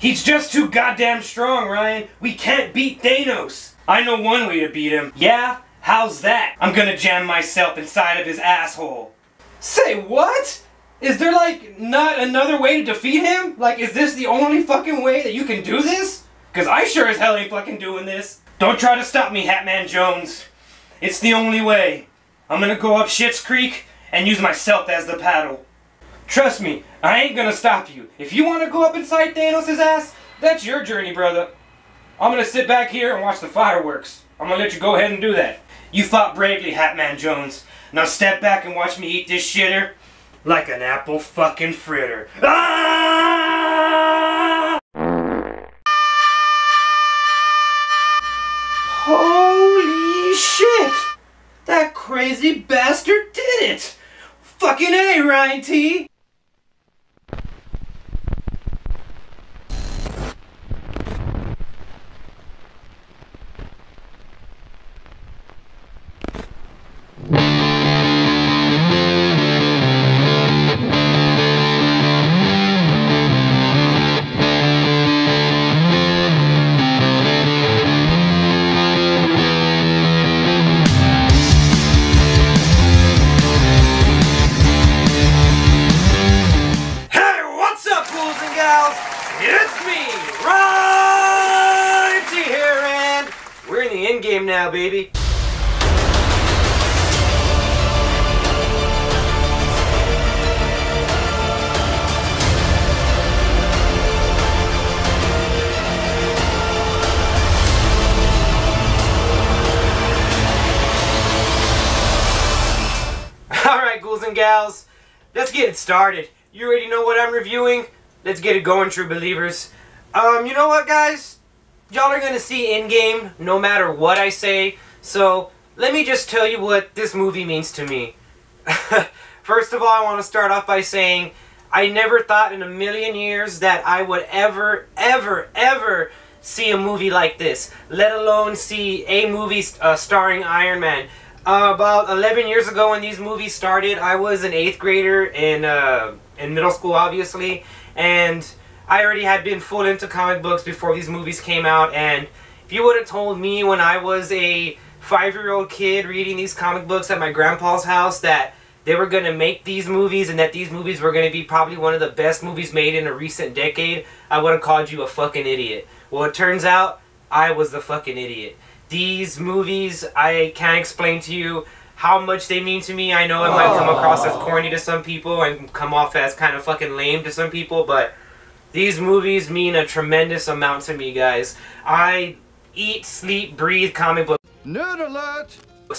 He's just too goddamn strong, Ryan. We can't beat Thanos. I know one way to beat him. Yeah? How's that? I'm gonna jam myself inside of his asshole. Say what? Is there like not another way to defeat him? Like, is this the only fucking way that you can do this? Cause I sure as hell ain't fucking doing this. Don't try to stop me, Hatman Jones. It's the only way. I'm gonna go up Shit's Creek and use myself as the paddle. Trust me, I ain't gonna stop you. If you wanna go up inside Thanos' ass, that's your journey, brother. I'm gonna sit back here and watch the fireworks. I'm gonna let you go ahead and do that. You fought bravely, Hatman Jones. Now step back and watch me eat this shitter like an apple fucking fritter. Ah! Holy shit! That crazy bastard did it! Fucking A, Ryan T! Game now, baby. Alright, ghouls and gals, let's get it started. You already know what I'm reviewing. Let's get it going, true believers. Um, you know what, guys? Y'all are gonna see Endgame no matter what I say. So, let me just tell you what this movie means to me. First of all, I want to start off by saying I never thought in a million years that I would ever, ever, ever see a movie like this, let alone see a movie uh, starring Iron Man. Uh, about 11 years ago when these movies started, I was an 8th grader in, uh, in middle school, obviously, and I already had been full into comic books before these movies came out, and if you would have told me when I was a five-year-old kid reading these comic books at my grandpa's house that they were going to make these movies and that these movies were going to be probably one of the best movies made in a recent decade, I would have called you a fucking idiot. Well, it turns out I was the fucking idiot. These movies, I can't explain to you how much they mean to me. I know it might come across as corny to some people and come off as kind of fucking lame to some people, but these movies mean a tremendous amount to me, guys. I eat, sleep, breathe comic books. Nerd alert!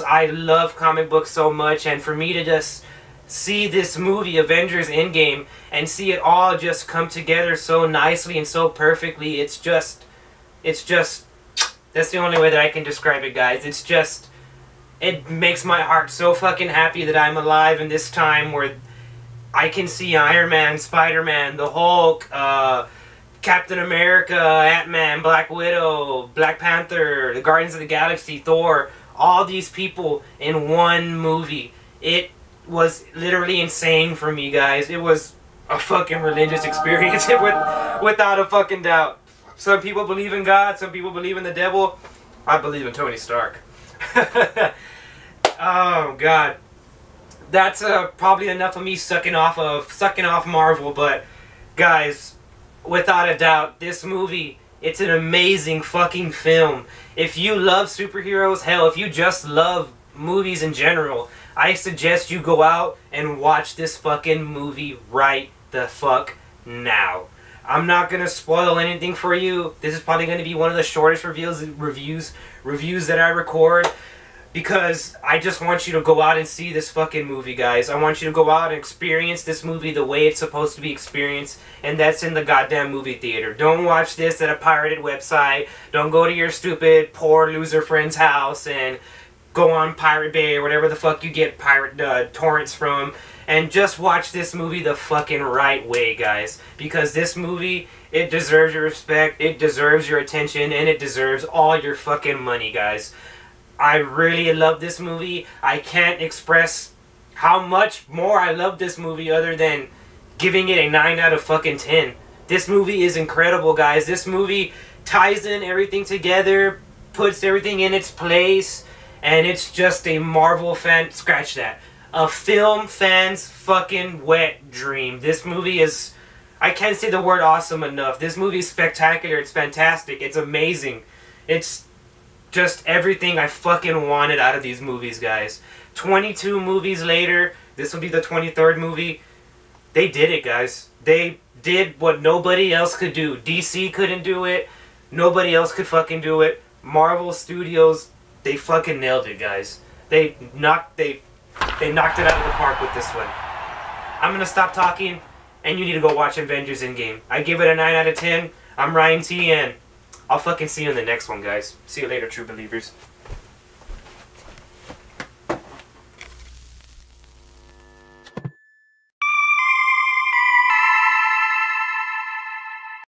I love comic books so much, and for me to just see this movie, Avengers Endgame, and see it all just come together so nicely and so perfectly, it's just, it's just, that's the only way that I can describe it, guys. It's just, it makes my heart so fucking happy that I'm alive in this time where I can see Iron Man, Spider Man, the Hulk, uh, Captain America, Ant Man, Black Widow, Black Panther, the Guardians of the Galaxy, Thor, all these people in one movie. It was literally insane for me, guys. It was a fucking religious experience with, without a fucking doubt. Some people believe in God, some people believe in the devil. I believe in Tony Stark. oh God, that's uh, probably enough of me sucking off of sucking off Marvel. But guys, without a doubt, this movie it's an amazing fucking film. If you love superheroes, hell, if you just love movies in general, I suggest you go out and watch this fucking movie right the fuck now. I'm not gonna spoil anything for you. This is probably gonna be one of the shortest reviews reviews reviews that I record because I just want you to go out and see this fucking movie, guys. I want you to go out and experience this movie the way it's supposed to be experienced, and that's in the goddamn movie theater. Don't watch this at a pirated website. Don't go to your stupid poor loser friend's house and go on Pirate Bay or whatever the fuck you get pirate uh, torrents from and just watch this movie the fucking right way, guys. Because this movie, it deserves your respect, it deserves your attention, and it deserves all your fucking money, guys. I really love this movie. I can't express how much more I love this movie other than giving it a 9 out of fucking 10. This movie is incredible, guys. This movie ties in everything together, puts everything in its place, and it's just a Marvel fan. Scratch that. A film fan's fucking wet dream. This movie is. I can't say the word awesome enough. This movie is spectacular. It's fantastic. It's amazing. It's just everything I fucking wanted out of these movies, guys. 22 movies later, this will be the 23rd movie. They did it, guys. They did what nobody else could do. DC couldn't do it. Nobody else could fucking do it. Marvel Studios, they fucking nailed it, guys. They knocked they they knocked it out of the park with this one. I'm gonna stop talking, and you need to go watch Avengers Endgame. I give it a 9 out of 10. I'm Ryan T, and I'll fucking see you in the next one, guys. See you later, true believers.